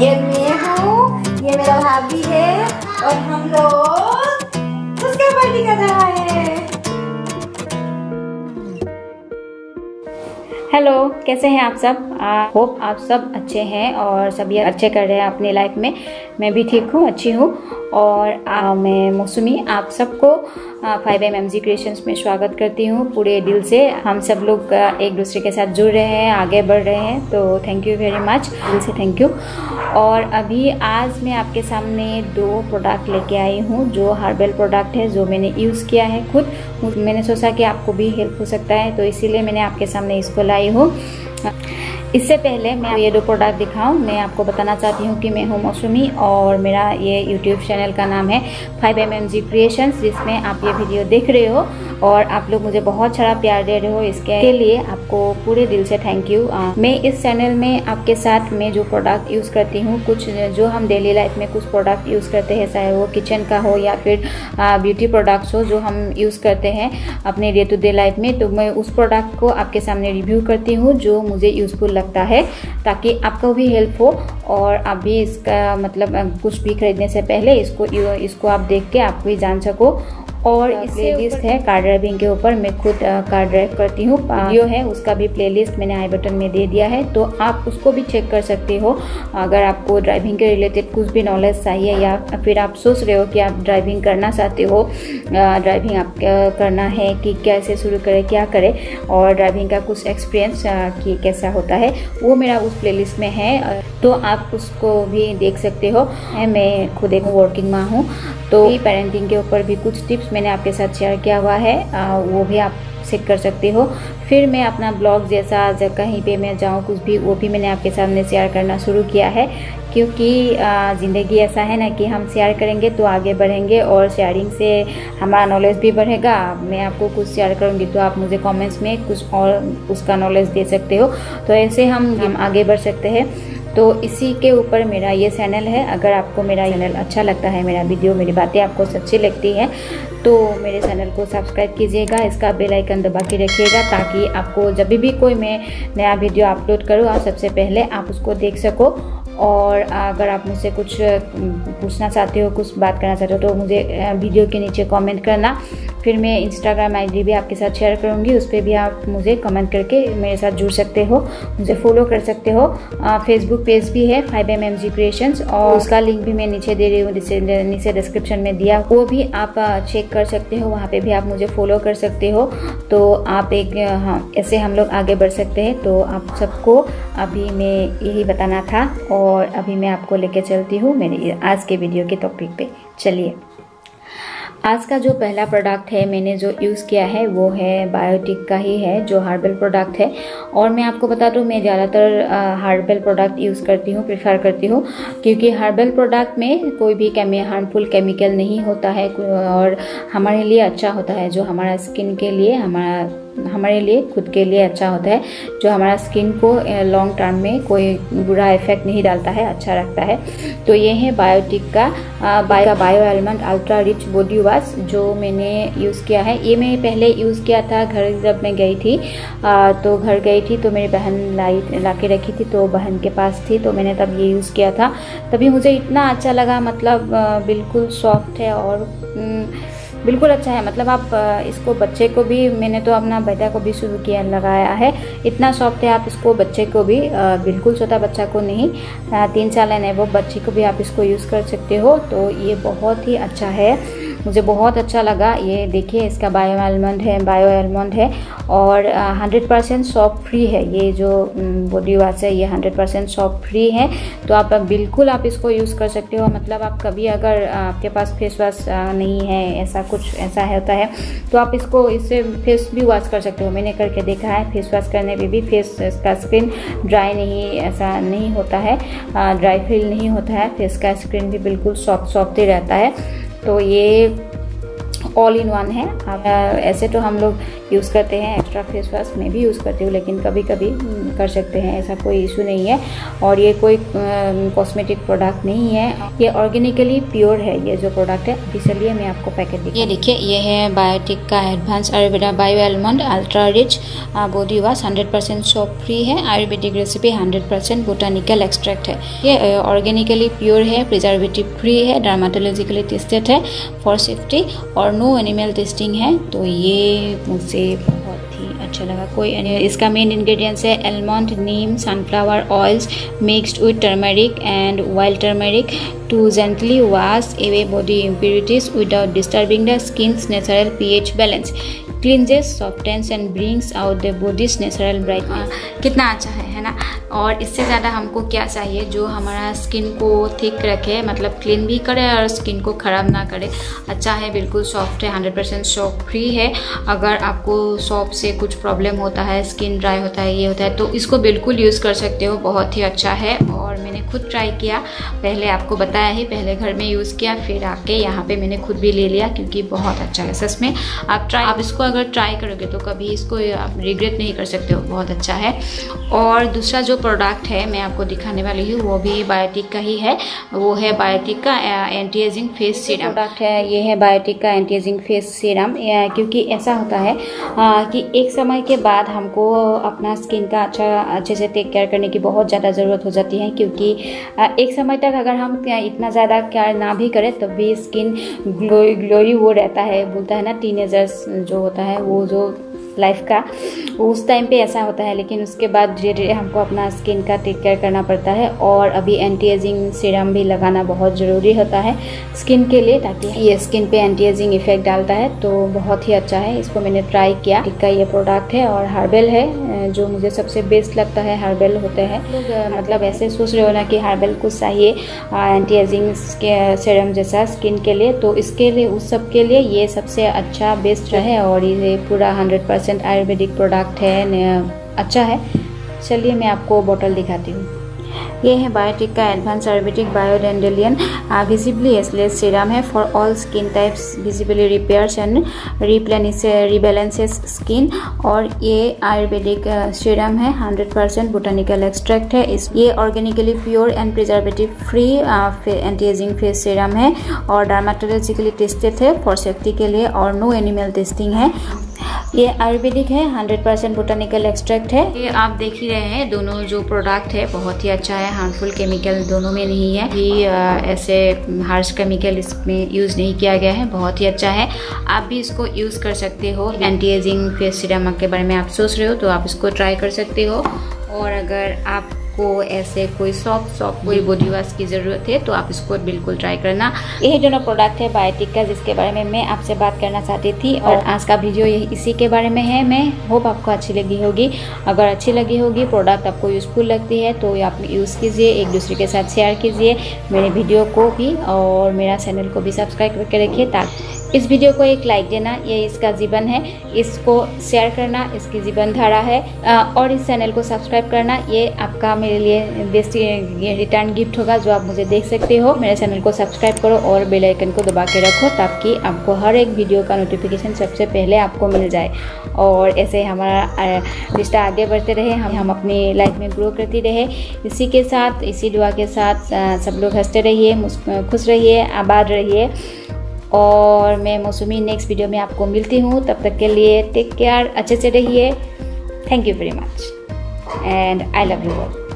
ये मैं हूँ, ये मेरा भाभी है और हम लोग उसके पार्टी कर रहा है। हेलो कैसे हैं आप सब? होप आप सब अच्छे हैं और सभी अच्छे कर रहे हैं अपनी लाइफ में। मैं भी ठीक हूँ अच्छी हूँ। और आ, मैं मौसमी आप सबको five M M G creations में स्वागत करती हूँ। पूरे दिल से हम सब लोग एक दूसरे के साथ जुड़ रहे हैं आगे बढ़ रहे हैं तो थैंक यू वेरी मच दिल से थैंक यू और अभी आज मैं आपके सामने दो प्रोडक्ट लेके आई हूँ जो हार्बल प्रोडक्ट है जो मैंने यूज़ किया है खुद। मैंने सोचा कि आपको भी हेल्प हो सकता है तो इसीलिए मैंने आपके सामने इसको लाई हूँ। इससे पहले मैं ये दो प्रोडक्ट दिखाऊँ, मैं आपको बताना चाहती हूँ कि मैं हूँ मौसमी और मेरा ये यूट्यूब चैनल का नाम है five M M G creations जिसमें आप ये वीडियो देख रहे हो और आप लोग मुझे बहुत सारा प्यार दे रहे हो इसके लिए आपको पूरे दिल से थैंक यू मैं इस चैनल में आपके साथ मैं जो प्रोडक्ट यूज़ करती हूँ, कुछ जो हम डेली लाइफ में कुछ प्रोडक्ट यूज़ करते हैं, चाहे वो किचन का हो या फिर ब्यूटी प्रोडक्ट्स हो, जो हम यूज़ करते हैं अपने डे टू डे लाइफ में तो मैं उस प्रोडक्ट को आपके सामने रिव्यू करती हूँ, जो मुझे यूज़फुल लगता है ताकि आपको भी हेल्प हो और आप भी इसका मतलब कुछ भी खरीदने से पहले इसको इसको आप देख के आप भी जान सको और प्लेलिस्ट है कार ड्राइविंग के ऊपर मैं खुद कार ड्राइव करती हूँ। वीडियो है उसका भी प्लेलिस्ट मैंने आई बटन में दे दिया है तो आप उसको भी चेक कर सकते हो। अगर आपको ड्राइविंग के रिलेटेड कुछ भी नॉलेज चाहिए या फिर आप सोच रहे हो कि आप ड्राइविंग करना चाहते हो ड्राइविंग आप करना है कि कैसे शुरू करें क्या करें और ड्राइविंग का कुछ एक्सपीरियंस कि कैसा होता है वो मेरा उस प्लेलिस्ट में है। तो आप उसको भी देख सकते हो। मैं खुद एक वर्किंग माँ हूँ। तो पेरेंटिंग के ऊपर भी कुछ टिप्स मैंने आपके साथ शेयर किया हुआ है। आ, वो भी आप सीख कर सकते हो। फिर मैं अपना ब्लॉग जैसा जब कहीं पे मैं जाऊँ कुछ भी वो भी मैंने आपके सामने शेयर करना शुरू किया है। क्योंकि ज़िंदगी ऐसा है ना कि हम शेयर करेंगे तो आगे बढ़ेंगे और शेयरिंग से हमारा नॉलेज भी बढ़ेगा। मैं आपको कुछ शेयर करूँगी तो आप मुझे कमेंट्स में कुछ और उसका नॉलेज दे सकते हो। तो ऐसे हम हम आगे बढ़ सकते हैं। तो इसी के ऊपर मेरा ये चैनल है। अगर आपको मेरा चैनल अच्छा लगता है, मेरा वीडियो, मेरी बातें आपको अच्छी लगती हैं तो मेरे चैनल को सब्सक्राइब कीजिएगा। इसका बेल आइकन दबा के रखिएगा ताकि आपको जब भी कोई मैं नया वीडियो अपलोड करूँ, आप सबसे पहले आप उसको देख सको। और अगर आप मुझसे कुछ पूछना चाहते हो, कुछ बात करना चाहते हो तो मुझे वीडियो के नीचे कमेंट करना। फिर मैं इंस्टाग्राम आईडी भी आपके साथ शेयर करूँगी, उस पर भी आप मुझे कमेंट करके मेरे साथ जुड़ सकते हो, मुझे फॉलो कर सकते हो। फेसबुक पेज भी है five M M G creations और उसका लिंक भी मैं नीचे दे रही हूँ नीचे डिस्क्रिप्शन में दिया। वो भी आप चेक कर सकते हो, वहाँ पे भी आप मुझे फॉलो कर सकते हो। तो आप एक हाँ ऐसे हम लोग आगे बढ़ सकते हैं। तो आप सबको अभी मैं यही बताना था, और अभी मैं आपको लेके चलती हूँ मेरे आज के वीडियो के टॉपिक पे। चलिए। आज का जो पहला प्रोडक्ट है, मैंने जो यूज़ किया है, वो है बायोटिक का ही है, जो हार्बल प्रोडक्ट है। और मैं आपको बता दूँ, मैं ज़्यादातर हार्बल प्रोडक्ट यूज़ करती हूँ प्रेफर करती हूँ, क्योंकि हार्बल प्रोडक्ट में कोई भी केमी हार्मफुल केमिकल नहीं होता है और हमारे लिए अच्छा होता है, जो हमारा स्किन के लिए, हमारा हमारे लिए खुद के लिए अच्छा होता है। जो हमारा स्किन को लॉन्ग टर्म में कोई बुरा इफ़ेक्ट नहीं डालता है अच्छा रखता है। तो ये है बायोटिक का bio bio element ultra rich body wash जो मैंने यूज़ किया है। ये मैं पहले यूज़ किया था घर जब मैं गई थी। आ, तो घर गई थी तो मेरी बहन लाई ला के रखी थी तो बहन के पास थी तो मैंने तब ये यूज़ किया था। तभी मुझे इतना अच्छा लगा मतलब बिल्कुल सॉफ्ट है और बिल्कुल अच्छा है। मतलब आप इसको बच्चे को भी, मैंने तो अपना बेटा को भी शुरू किया, लगाया है। इतना सॉफ्ट है, आप इसको बच्चे को भी बिल्कुल छोटा बच्चा को नहीं तीन साल है, वो बच्चे को भी आप इसको यूज़ कर सकते हो तो ये बहुत ही अच्छा है। मुझे बहुत अच्छा लगा। ये देखिए, इसका बायो आलमंड है बायो आलमंड है और हंड्रेड परसेंट सॉप फ्री है। ये जो बॉडी वॉश है, ये हंड्रेड परसेंट सॉप फ्री है। तो आप बिल्कुल आप इसको यूज़ कर सकते हो। मतलब आप कभी अगर आपके पास फेस वॉश नहीं है, ऐसा कुछ, ऐसा होता है तो आप इसको, इससे फेस भी वॉश कर सकते हो। मैंने करके देखा है फेस वॉश करने पर भी फेस का स्किन ड्राई नहीं, ऐसा नहीं होता है ड्राई फील नहीं होता है। फेस का स्किन भी बिल्कुल सॉफ्ट सॉफ्ट ही रहता है। तो ये ऑल इन वन है। ऐसे तो हम लोग यूज़ करते हैं एक्स्ट्रा फेस वॉश मैं भी यूज़ करती हूँ लेकिन कभी कभी कर सकते हैं ऐसा कोई इशू नहीं है। और ये कोई कॉस्मेटिक प्रोडक्ट नहीं है। ये ऑर्गेनिकली प्योर है ये जो प्रोडक्ट है। अभी चलिए मैं आपको पैकेट ये देखिए ये है बायोटिक का advance Ayurveda bio almond ultra rich body wash hundred percent soap free है। Ayurvedic recipe hundred percent botanical extract है। ये ऑर्गेनिकली प्योर है प्रिजर्वेटिव फ्री है डर्माटोलॉजिकली टेस्टेड है फॉर सेफ्टी और नो एनिमल टेस्टिंग है तो ये मुझसे बहुत ही अच्छा लगा। कोई इसका मेन इंग्रेडिएंट्स है almond neem sunflower oils mixed with turmeric and wild turmeric to gently wash away body impurities without disturbing the skin's natural pH balance cleanses softens and brings out the body's natural bright कितना अच्छा है। ना और इससे ज़्यादा हमको क्या चाहिए? जो हमारा स्किन को थिक रखे मतलब क्लीन भी करे और स्किन को ख़राब ना करे। अच्छा है, बिल्कुल सॉफ्ट है हंड्रेड परसेंट सॉफ्ट फ्री है। अगर आपको सॉफ्ट से कुछ प्रॉब्लम होता है स्किन ड्राई होता है, ये होता है तो इसको बिल्कुल यूज़ कर सकते हो, बहुत ही अच्छा है। खुद ट्राई किया। पहले आपको बताया ही पहले घर में यूज़ किया फिर आके यहाँ पे मैंने खुद भी ले लिया क्योंकि बहुत अच्छा है सच में। आप ट्राई आप इसको अगर ट्राई करोगे तो कभी इसको आप रिग्रेट नहीं कर सकते हो बहुत अच्छा है। और दूसरा जो प्रोडक्ट है मैं आपको दिखाने वाली हूँ वो भी बायोटिक का ही है। वो है बायोटिक का anti aging face serum product है ये है बायोटिक का एंटी एजिंग फेस सीरम क्योंकि ऐसा होता है आ, कि एक समय के बाद हमको अपना स्किन का अच्छा अच्छे से टेक केयर करने की बहुत ज़्यादा ज़रूरत हो जाती है क्योंकि एक समय तक अगर हम इतना ज़्यादा केयर ना भी करें, तब भी स्किन ग्लोई ग्लोई वो रहता है, बोलता है ना टीनेजर्स जो होता है, वो जो लाइफ का। उस टाइम पे ऐसा होता है, लेकिन उसके बाद धीरे धीरे हमको अपना स्किन का टेक केयर करना पड़ता है और अभी एंटी एजिंग सीरम भी लगाना बहुत ज़रूरी होता है स्किन के लिए, ताकि ये स्किन पे एंटी एजिंग इफ़ेक्ट डालता है तो बहुत ही अच्छा है। इसको मैंने ट्राई किया। टिक्का ये प्रोडक्ट है और हार्बेल है, जो मुझे सबसे बेस्ट लगता है हार्बेल होते हैं। मतलब ऐसे सोच रहे हो ना कि हार्बेल कुछ चाहिए एंटी एजिंग सीरम जैसा स्किन के लिए तो इसके लिए, उस सब के लिए ये सबसे अच्छा बेस्ट है और ये पूरा हंड्रेड परसेंट आयुर्वेदिक प्रोडक्ट है अच्छा है। चलिए मैं आपको बोतल दिखाती हूँ। ये है बायोटिक का advance Ayurvedic bio dandelion visibly ageless serum है for all skin types visibly repairs and replenishes rebalances skin और ये आयुर्वेदिक सीरम है 100 परसेंट बोटानिकल एक्सट्रैक्ट है। इस, ये organically pure and preservative free anti aging face serum है और डर्माटोलॉजिकली टेस्टेड है फॉर सेफ्टी के लिए और नो एनिमल टेस्टिंग है। ये आयुर्वेदिक है 100 परसेंट बोटानिकल एक्सट्रैक्ट है। ये आप देख ही रहे हैं, दोनों जो प्रोडक्ट है, बहुत ही अच्छा है हार्मफुल केमिकल दोनों में नहीं है। कि ऐसे हार्श केमिकल इसमें यूज़ नहीं किया गया है, बहुत ही अच्छा है। आप भी इसको यूज़ कर सकते हो एंटी एजिंग फेस सीरम के बारे में आप सोच रहे हो तो आप इसको ट्राई कर सकते हो। और अगर आप आपको ऐसे कोई सॉफ्ट सॉफ्ट कोई बॉडी वॉश की ज़रूरत है तो आप इसको बिल्कुल ट्राई करना। यही दोनों प्रोडक्ट है बायोटिक का जिसके बारे में मैं आपसे बात करना चाहती थी और आज का वीडियो यही इसी के बारे में है। मैं होप आपको अच्छी लगी होगी। अगर अच्छी लगी होगी प्रोडक्ट आपको यूज़फुल लगती है तो आप यूज़ कीजिए एक दूसरे के साथ शेयर कीजिए मेरे वीडियो को भी और मेरा चैनल को भी सब्सक्राइब करके रखिए ताकि इस वीडियो को एक लाइक देना, ये इसका जीवन है। इसको शेयर करना, इसकी जीवन धारा है और इस चैनल को सब्सक्राइब करना, ये आपका मेरे लिए बेस्ट रिटर्न गिफ्ट होगा, जो आप मुझे देख सकते हो। मेरे चैनल को सब्सक्राइब करो और बेल आइकन को दबा के रखो, ताकि आपको हर एक वीडियो का नोटिफिकेशन सबसे पहले आपको मिल जाए। और ऐसे हमारा रिश्ता आगे बढ़ते रहे, हम हम अपनी लाइफ में ग्रो करती रहे। इसी के साथ, इसी दुआ के साथ सब लोग हँसते रहिए खुश रहिए, आबाद रहिए। और मैं मौसमी नेक्स्ट वीडियो में आपको मिलती हूँ। तब तक के लिए टेक केयर अच्छे से रहिए। Thank you very much and I love you all